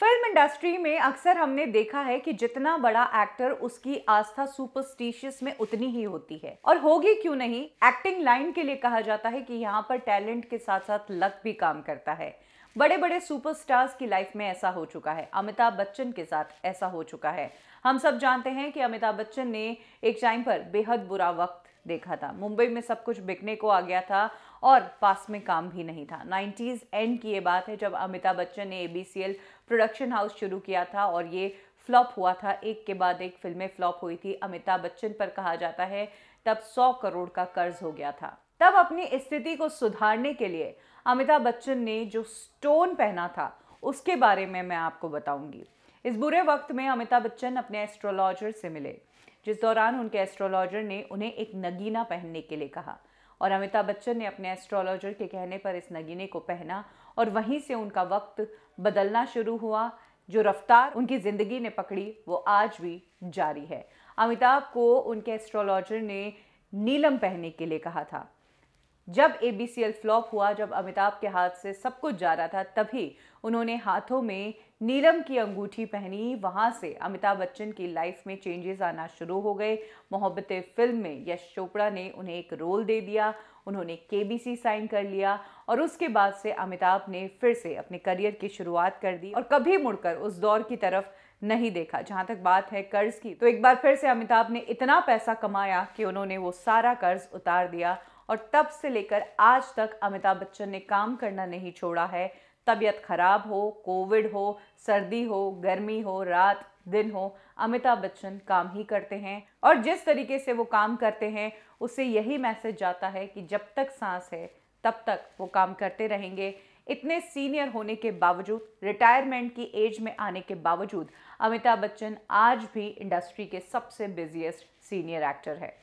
Film industry में अक्सर हमने देखा है कि जितना बड़ा एक्टर उसकी आस्था सुपरस्टिशियस में उतनी ही होती है। और होगी क्यों नहीं? एक्टिंग लाइन के लिए कहा जाता है कि यहाँ पर टैलेंट के साथ साथ लक भी काम करता है। बड़े बड़े सुपरस्टार्स की लाइफ में ऐसा हो चुका है। अमिताभ बच्चन के साथ ऐसा हो चुका है। हम सब जानते हैं कि अमिताभ बच्चन ने एक टाइम पर बेहद बुरा वक्त देखा था। मुंबई में सब कुछ बिकने को आ गया था। और पास में काम भी नहीं था। 90s एंड की ये बात है जब अमिताभ बच्चन ने एबीसीएल प्रोडक्शन हाउस शुरू किया था और ये फ्लॉप हुआ था। एक के बाद एक फ़िल्में फ्लॉप हुई थी। अमिताभ बच्चन पर कहा जाता है, तब 100 करोड़ का कर्ज हो गया था। तब अपनी स्थिति को सुधारने के लिए अमिताभ बच्चन ने जो स्टोन पहना था, उसके बारे में मैं आपको बताऊँगी। इस बुरे वक्त में अमिताभ बच्चन अपने एस्ट्रोलॉजर से मिले। जिस दौरान उनके एस्ट्रोलॉजर ने उन्हें एक नगीना पहनने के लिए कहा। और अमिताभ बच्चन ने अपने एस्ट्रोलॉजर के कहने पर इस नगीने को पहना और वहीं से उनका वक्त बदलना शुरू हुआ। जो रफ्तार उनकी ज़िंदगी ने पकड़ी, वो आज भी जारी है। अमिताभ को उनके एस्ट्रोलॉजर ने नीलम पहनने के लिए कहा था। जब A B C L flop हुआ, जब अमिताभ के हाथ से सब कुछ जा रहा था, तभी उन्होंने हाथों में नीलम की अंगूठी पहनी। वहाँ से अमिताभ बच्चन की लाइफ में चेंजेस आना शुरू हो गए। मोहब्बत फ़िल्म में यश चोपड़ा ने उन्हें एक रोल दे दिया। उन्होंने के साइन कर लिया और उसके बाद से अमिताभ ने फिर से अपने करियर की शुरुआत कर दी और कभी मुड़कर उस दौर की तरफ़ नहीं देखा। जहाँ तक बात है कर्ज की तो एक बार फिर से अमिताभ ने इतना पैसा कमाया कि उन्होंने वो सारा कर्ज उतार दिया और तब से लेकर आज तक अमिताभ बच्चन ने काम करना नहीं छोड़ा है। तबीयत खराब हो, कोविड हो, सर्दी हो, गर्मी हो, रात, दिन हो, अमिताभ बच्चन काम ही करते हैं और जिस तरीके से वो काम करते हैं उससे यही मैसेज जाता है कि जब तक सांस है, तब तक वो काम करते रहेंगे। इतने सीनियर होने के बावजूद, रिटायरमेंट की एज में आने के बावजूद, अमिताभ बच्चन आज भी इंडस्ट्री के सबसे बिजिएस्ट सीनियर एक्टर है।